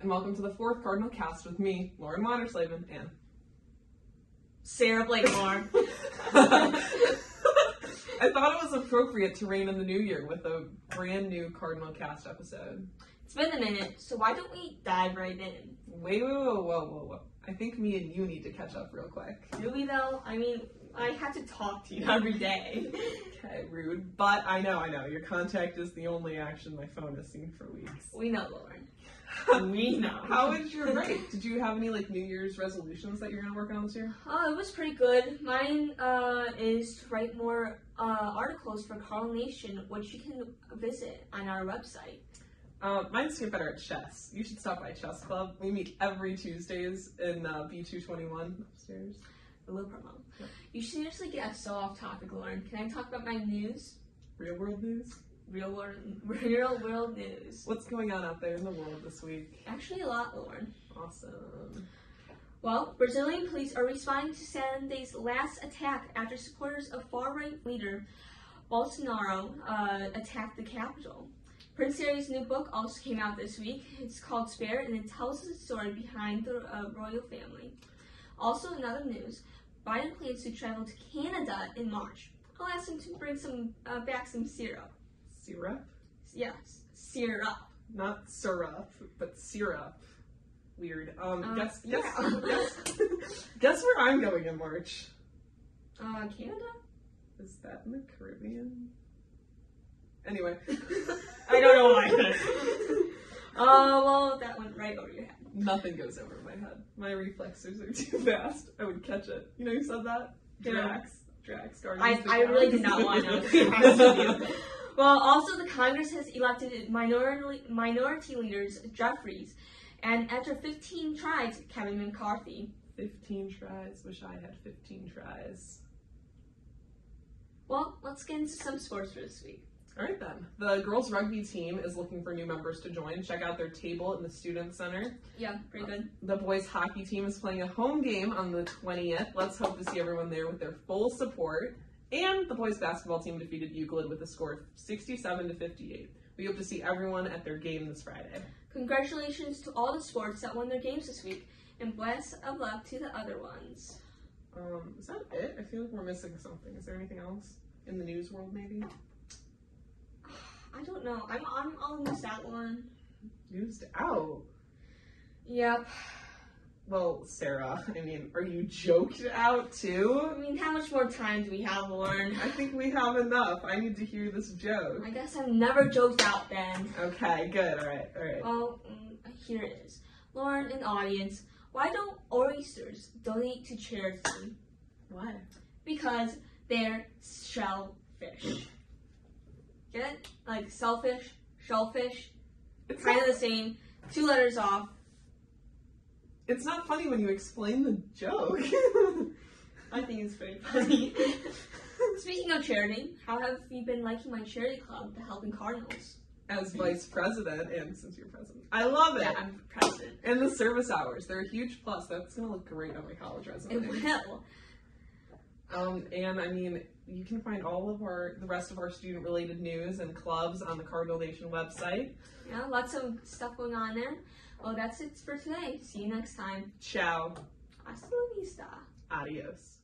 and welcome to the fourth Cardinal Cast with me, Lauren Waterslavin, and Sarah Blakemore. I thought it was appropriate to reign in the new year with a brand new Cardinal Cast episode. it's been a minute, so why don't we dive right in? Wait, wait, whoa, whoa, whoa, whoa. I think me and you need to catch up real quick. Do we though? I mean, I have to talk to you every day. Okay, rude. But I know, I know. Your contact is the only action my phone has seen for weeks. we know, Lauren. We know. How was your break? Did you have any like New Year's resolutions that you're gonna work on this year? Oh, it was pretty good. Mine uh, is to write more uh, articles for Cardinal Nation, which you can visit on our website. Uh, mine's to get better at chess. You should stop by Chess Club. We meet every Tuesdays in uh, B221 upstairs. A little promo. Yeah. You seriously get so off topic, Lauren. Can I talk about my news? Real world news. Real world, real world news. What's going on out there in the world this week? Actually, a lot, Lauren. Awesome. Well, Brazilian police are responding to Sunday's last attack after supporters of far-right leader Bolsonaro uh, attacked the capital. Prince Harry's new book also came out this week. It's called Spare, and it tells the story behind the uh, royal family. Also, in other news, Biden plans to travel to Canada in March. I'll ask him to bring some uh, back some syrup. Syrup? Yes, syrup. Not syrup, but syrup. Weird. Um, Uh, guess, guess, yeah. guess, guess where I'm going in March. Uh, Canada? Is that in the Caribbean? Anyway. I don't know why. Oh, well, that went right over your head. Nothing goes over my head. My reflexes are too fast. I would catch it. You know who said that? Drax. Drax Guardians I, I really did not want to know. to be honest with you. Well, also, the Congress has elected minority, minority leaders Jeffries, and after 15 tries, Kevin McCarthy. 15 tries. Wish I had 15 tries. Well, let's get into some sports for this week. All right then. The girls rugby team is looking for new members to join. Check out their table in the student center. Yeah, pretty good. The boys hockey team is playing a home game on the 20th. Let's hope to see everyone there with their full support. And the boys basketball team defeated Euclid with a score of 67 to 58. We hope to see everyone at their game this Friday. Congratulations to all the sports that won their games this week, and best of luck to the other ones. Um, is that it? I feel like we're missing something. Is there anything else in the news world, maybe? I don't know. I'm I'm on this that one. Used out. Yep. Well, Sarah, I mean, are you joked out too? I mean, how much more time do we have, Lauren? I think we have enough. I need to hear this joke. I guess I'm never joked out then. Okay, good. All right, all right. Well, mm, here it is. Lauren and audience, why don't oysters donate to charity? Why? Because they're shellfish. Get it? Like selfish, shellfish, It's kind not, of the same. Two letters off. it's not funny when you explain the joke. I think it's very funny. Speaking of charity, how have you been liking my charity club, the Helping Cardinals? As vice president, and since you're president, I love it. Yeah, I'm president. And the service hours, they're a huge plus. That's gonna look great on my college resume. It will. Um, and I mean, you can find all of our the rest of our student related news and clubs on the Cardinal Nation website. Yeah, lots of stuff going on there. Well, that's it for today. See you next time. Ciao. Hasta la vista. Adios.